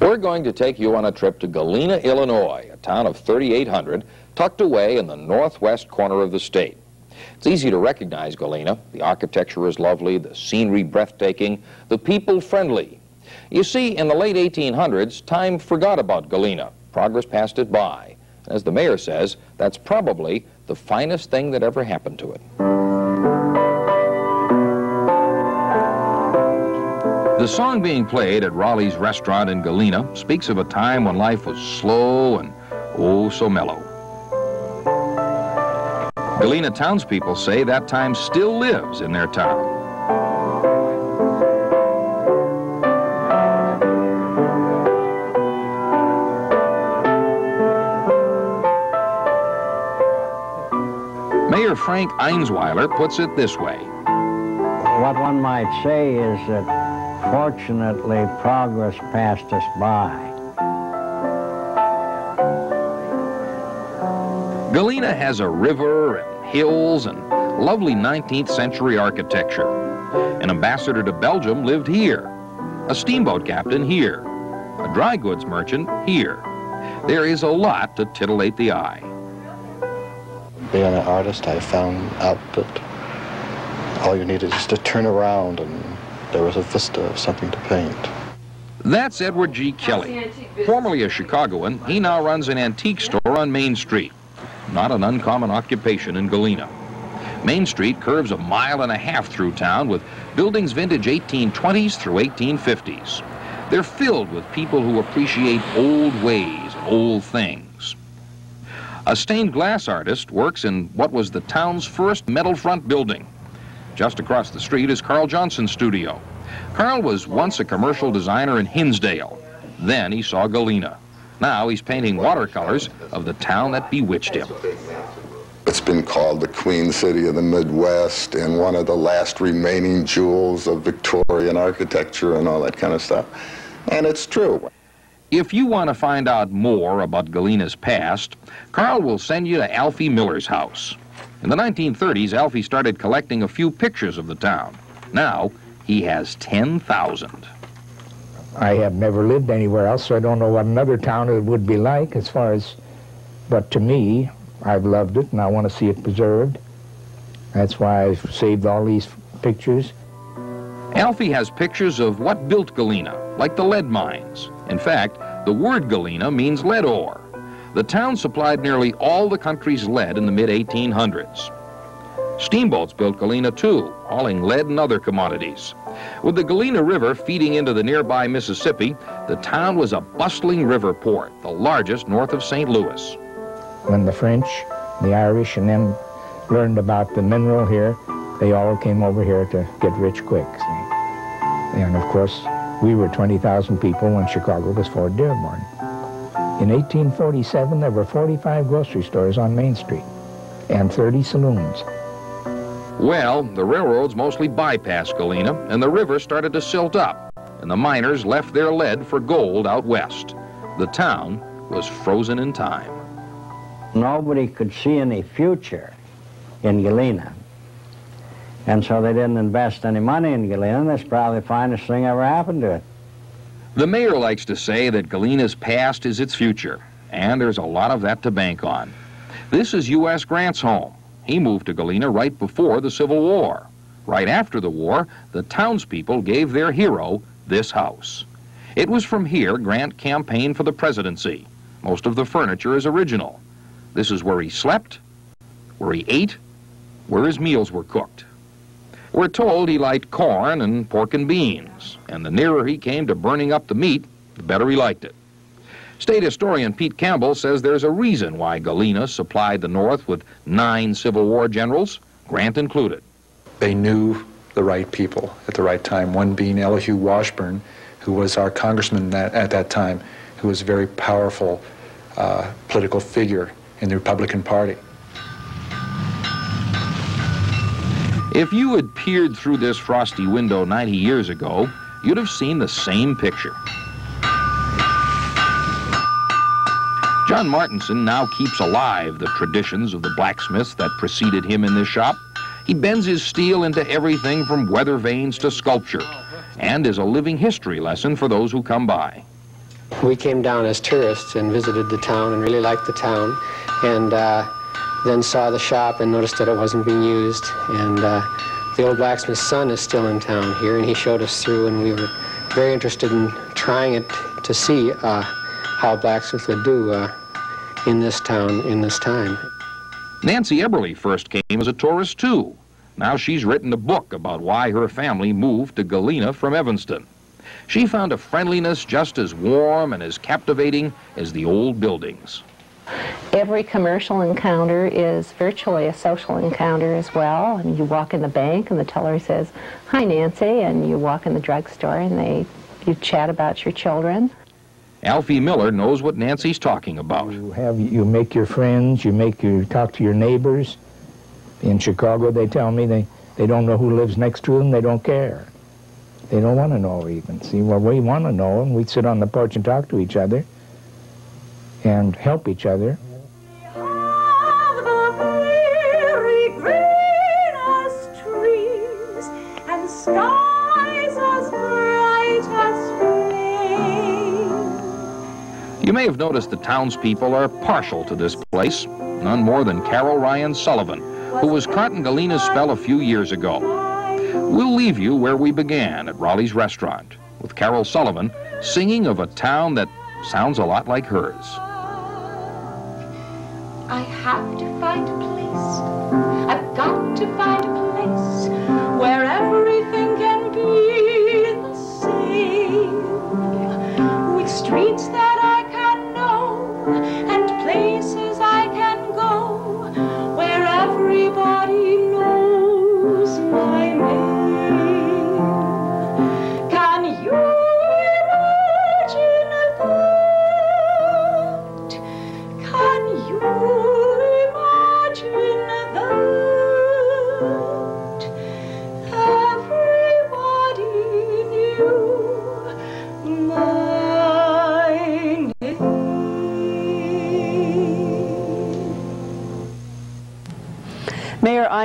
We're going to take you on a trip to Galena, Illinois, a town of 3,800, tucked away in the northwest corner of the state. It's easy to recognize Galena. The architecture is lovely, the scenery breathtaking, the people friendly. You see, in the late 1800s, time forgot about Galena. Progress passed it by. As the mayor says, that's probably the finest thing that ever happened to it. The song being played at Raleigh's restaurant in Galena speaks of a time when life was slow and oh so mellow. Galena townspeople say that time still lives in their town. Mayor Frank Einsweiler puts it this way. What one might say is that fortunately progress passed us by. Galena has a river and hills and lovely 19th century architecture. An ambassador to Belgium lived here, a steamboat captain here, a dry goods merchant here. There is a lot to titillate the eye being an artist, I found out that all you needed is just to turn around and there was a vista of something to paint. That's Edward G. Kelly. Formerly a Chicagoan, he now runs an antique store on Main Street. Not an uncommon occupation in Galena. Main Street curves a mile and a half through town with buildings vintage 1820s through 1850s. They're filled with people who appreciate old ways, old things. A stained glass artist works in what was the town's first metal front building. Just across the street is Carl Johnson's studio. Carl was once a commercial designer in Hinsdale. Then he saw Galena. Now he's painting watercolors of the town that bewitched him. It's been called the Queen City of the Midwest and one of the last remaining jewels of Victorian architecture and all that kind of stuff. And it's true. If you want to find out more about Galena's past, Carl will send you to Alfie Miller's house. In the 1930s, Alfie started collecting a few pictures of the town. Now, he has 10,000. I have never lived anywhere else, so I don't know what another town would be like as far as, but to me, I've loved it and I want to see it preserved. That's why I've saved all these pictures. Alfie has pictures of what built Galena, like the lead mines. In fact, the word Galena means lead ore. The town supplied nearly all the country's lead in the mid-1800s. Steamboats built Galena too, hauling lead and other commodities. With the Galena River feeding into the nearby Mississippi, the town was a bustling river port, the largest north of St. Louis. When the French, the Irish, and them learned about the mineral here, they all came over here to get rich quick. And of course, we were 20,000 people when Chicago was Fort Dearborn. In 1847, there were 45 grocery stores on Main Street and 30 saloons. Well, the railroads mostly bypassed Galena, and the river started to silt up, and the miners left their lead for gold out west. The town was frozen in time. Nobody could see any future in Galena. And so they didn't invest any money in Galena. That's probably the finest thing ever happened to it. The mayor likes to say that Galena's past is its future, and there's a lot of that to bank on. This is U.S. Grant's home. He moved to Galena right before the Civil War. Right after the war, the townspeople gave their hero this house. It was from here Grant campaigned for the presidency. Most of the furniture is original. This is where he slept, where he ate, where his meals were cooked. We're told he liked corn and pork and beans, and the nearer he came to burning up the meat, the better he liked it. State historian Pete Campbell says there's a reason why Galena supplied the North with nine Civil War generals, Grant included. They knew the right people at the right time, one being Elihu Washburne, who was our congressman at, at that time, who was a very powerful uh, political figure in the Republican Party. If you had peered through this frosty window 90 years ago, you'd have seen the same picture. John Martinson now keeps alive the traditions of the blacksmiths that preceded him in this shop. He bends his steel into everything from weather vanes to sculpture and is a living history lesson for those who come by. We came down as tourists and visited the town and really liked the town and uh, then saw the shop and noticed that it wasn't being used and uh, the old blacksmith's son is still in town here and he showed us through and we were very interested in trying it to see uh, how blacksmith would do uh, in this town in this time. Nancy Eberly first came as a tourist too. Now she's written a book about why her family moved to Galena from Evanston. She found a friendliness just as warm and as captivating as the old buildings. Every commercial encounter is virtually a social encounter as well. And you walk in the bank and the teller says, hi Nancy, and you walk in the drugstore and they you chat about your children. Alfie Miller knows what Nancy's talking about. You have you make your friends, you make you talk to your neighbors. In Chicago, they tell me they, they don't know who lives next to them, they don't care. They don't want to know even. See, well, we want to know, and we sit on the porch and talk to each other and help each other. You may have noticed the townspeople are partial to this place, none more than Carol Ryan Sullivan, who was caught in Galena's spell a few years ago. We'll leave you where we began at Raleigh's restaurant, with Carol Sullivan singing of a town that sounds a lot like hers. I have to find a place. I've got to find a place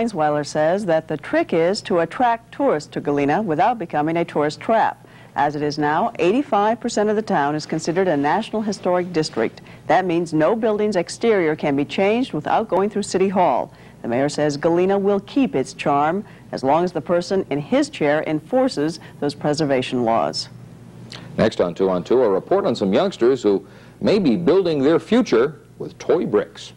Mayor says that the trick is to attract tourists to Galena without becoming a tourist trap. As it is now, 85% of the town is considered a National Historic District. That means no building's exterior can be changed without going through City Hall. The mayor says Galena will keep its charm as long as the person in his chair enforces those preservation laws. Next on Two on Two, a report on some youngsters who may be building their future with toy bricks.